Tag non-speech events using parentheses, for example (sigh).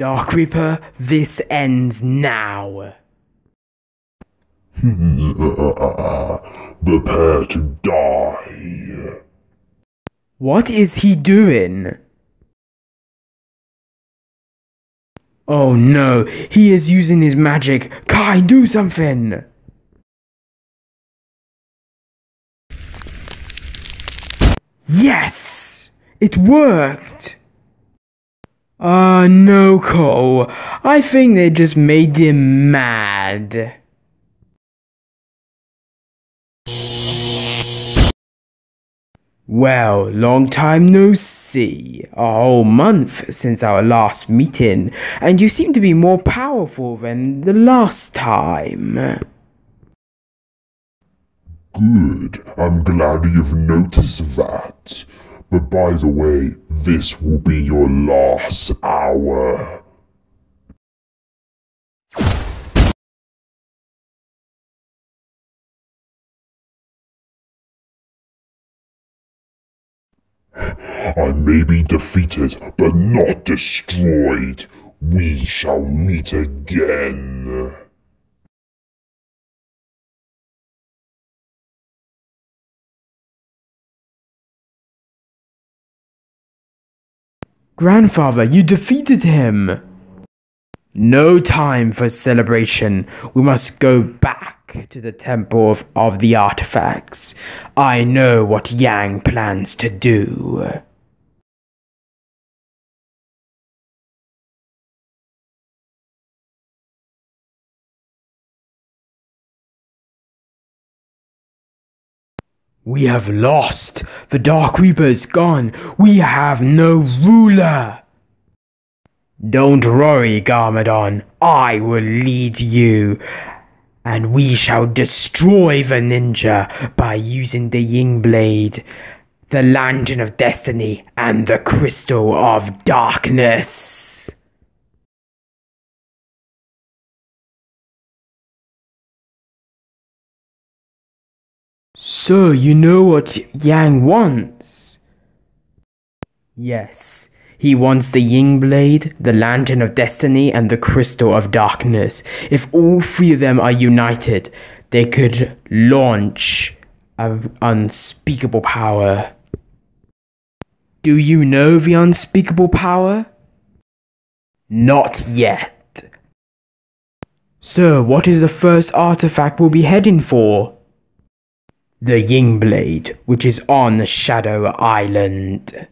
Dark Reaper, this ends now. (laughs) Prepare to die. What is he doing? Oh no, he is using his magic. Kai, do something! Yes! It worked! Uh, no, Cole. I think they just made him mad. Well, long time no see. A whole month since our last meeting, and you seem to be more powerful than the last time. Good. I'm glad you've noticed that. But by the way, this will be your last hour. I may be defeated, but not destroyed. We shall meet again. Grandfather, you defeated him! No time for celebration. We must go back to the Temple of, of the Artifacts. I know what Yang plans to do. We have lost. The Dark Reaper is gone. We have no ruler. Don't worry, Garmadon. I will lead you. And we shall destroy the ninja by using the Ying Blade, the Lantern of Destiny, and the Crystal of Darkness. So you know what Yang wants? Yes, he wants the Ying Blade, the Lantern of Destiny, and the Crystal of Darkness. If all three of them are united, they could launch an unspeakable power. Do you know the unspeakable power? Not yet. So, what is the first artifact we'll be heading for? The Ying Blade, which is on Shadow Island.